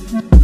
Thank you.